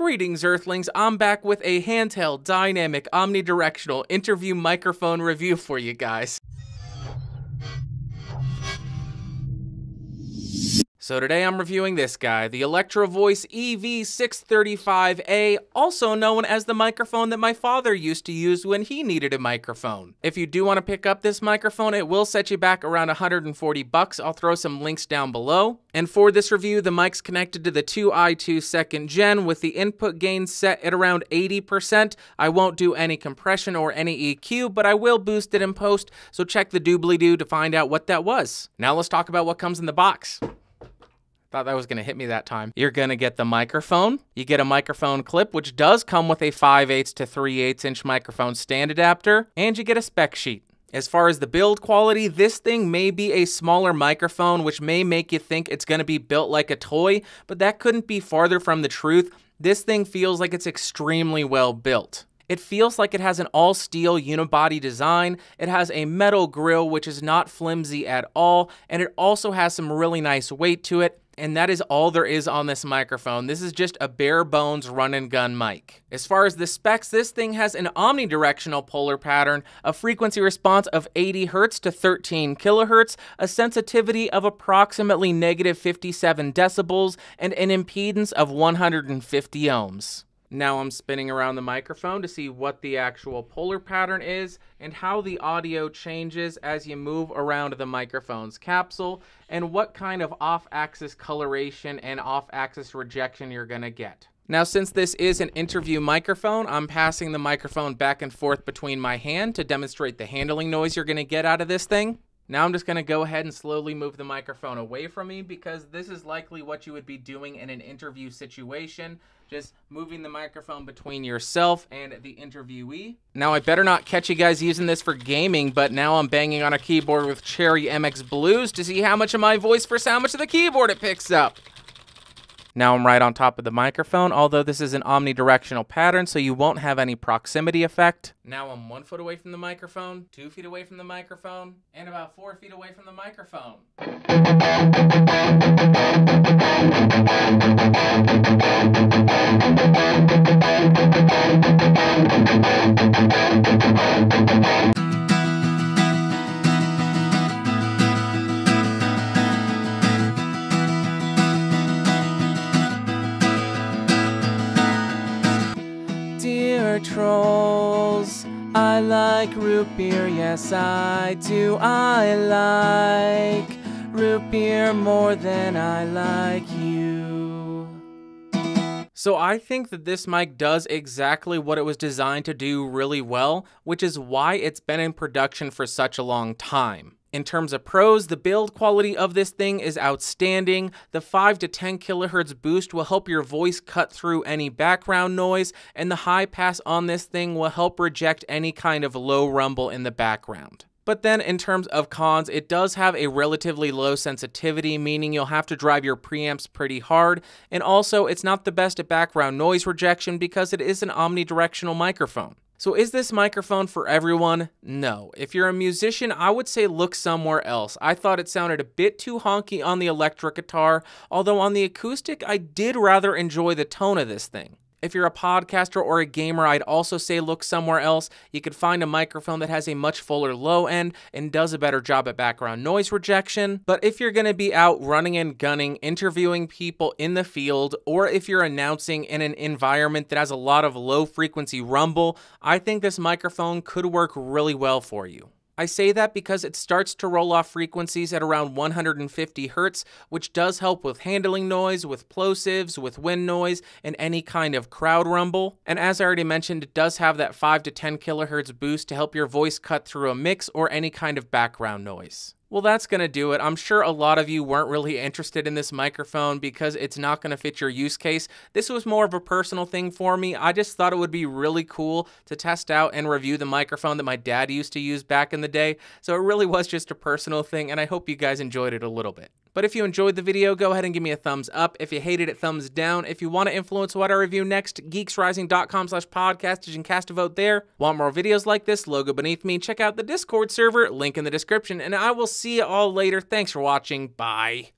Greetings, Earthlings. I'm back with a handheld, dynamic, omnidirectional interview microphone review for you guys. So today I'm reviewing this guy, the Electro Voice EV635A, also known as the microphone that my father used to use when he needed a microphone. If you do want to pick up this microphone, it will set you back around 140 bucks. I'll throw some links down below. And for this review, the mic's connected to the 2i2 second gen with the input gain set at around 80%. I won't do any compression or any EQ, but I will boost it in post, so check the doobly-doo to find out what that was. Now let's talk about what comes in the box. Thought that was going to hit me that time. You're going to get the microphone. You get a microphone clip, which does come with a 5 8 to 3 8 inch microphone stand adapter, and you get a spec sheet. As far as the build quality, this thing may be a smaller microphone, which may make you think it's going to be built like a toy, but that couldn't be farther from the truth. This thing feels like it's extremely well built. It feels like it has an all steel unibody design. It has a metal grill, which is not flimsy at all, and it also has some really nice weight to it and that is all there is on this microphone. This is just a bare bones run and gun mic. As far as the specs, this thing has an omnidirectional polar pattern, a frequency response of 80 Hz to 13 kHz, a sensitivity of approximately negative 57 decibels, and an impedance of 150 ohms. Now I'm spinning around the microphone to see what the actual polar pattern is and how the audio changes as you move around the microphone's capsule and what kind of off-axis coloration and off-axis rejection you're going to get. Now, since this is an interview microphone, I'm passing the microphone back and forth between my hand to demonstrate the handling noise you're going to get out of this thing. Now I'm just going to go ahead and slowly move the microphone away from me because this is likely what you would be doing in an interview situation. Just moving the microphone between yourself and the interviewee. Now I better not catch you guys using this for gaming, but now I'm banging on a keyboard with Cherry MX Blues to see how much of my voice for how much of the keyboard it picks up. Now I'm right on top of the microphone, although this is an omnidirectional pattern, so you won't have any proximity effect. Now I'm one foot away from the microphone, two feet away from the microphone, and about four feet away from the microphone. I like root beer, yes I do. I like root beer more than I like you. So I think that this mic does exactly what it was designed to do really well, which is why it's been in production for such a long time. In terms of pros, the build quality of this thing is outstanding. The 5 to 10 kilohertz boost will help your voice cut through any background noise, and the high pass on this thing will help reject any kind of low rumble in the background. But then in terms of cons, it does have a relatively low sensitivity, meaning you'll have to drive your preamps pretty hard. And also, it's not the best at background noise rejection because it is an omnidirectional microphone. So is this microphone for everyone? No. If you're a musician, I would say look somewhere else. I thought it sounded a bit too honky on the electric guitar, although on the acoustic, I did rather enjoy the tone of this thing. If you're a podcaster or a gamer, I'd also say look somewhere else. You could find a microphone that has a much fuller low end and does a better job at background noise rejection. But if you're going to be out running and gunning, interviewing people in the field, or if you're announcing in an environment that has a lot of low frequency rumble, I think this microphone could work really well for you. I say that because it starts to roll off frequencies at around 150 Hz, which does help with handling noise, with plosives, with wind noise, and any kind of crowd rumble. And as I already mentioned, it does have that 5 to 10 kHz boost to help your voice cut through a mix or any kind of background noise. Well, that's going to do it. I'm sure a lot of you weren't really interested in this microphone because it's not going to fit your use case. This was more of a personal thing for me. I just thought it would be really cool to test out and review the microphone that my dad used to use back in the day. So it really was just a personal thing, and I hope you guys enjoyed it a little bit. But if you enjoyed the video, go ahead and give me a thumbs up. If you hated it, thumbs down. If you want to influence what I review next, geeksrising.com slash podcast. You can cast a vote there. Want more videos like this? Logo beneath me. Check out the Discord server, link in the description, and I will see you all later. Thanks for watching. Bye.